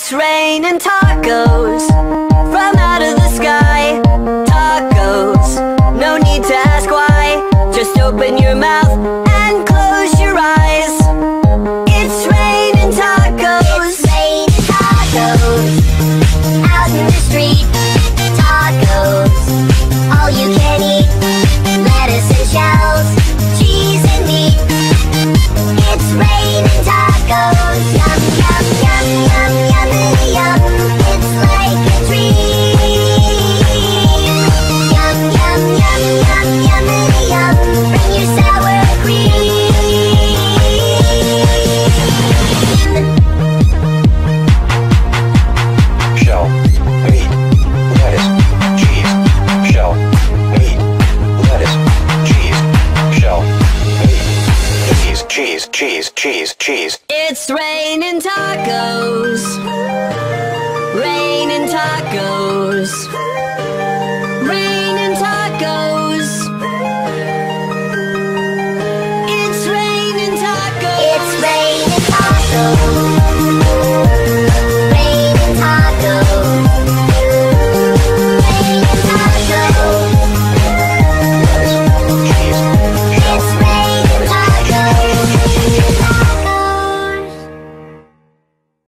It's raining tacos from out of the sky. Tacos, no need to ask why. Just open your mouth cheese, cheese, cheese, cheese. It's raining tacos. Raining tacos.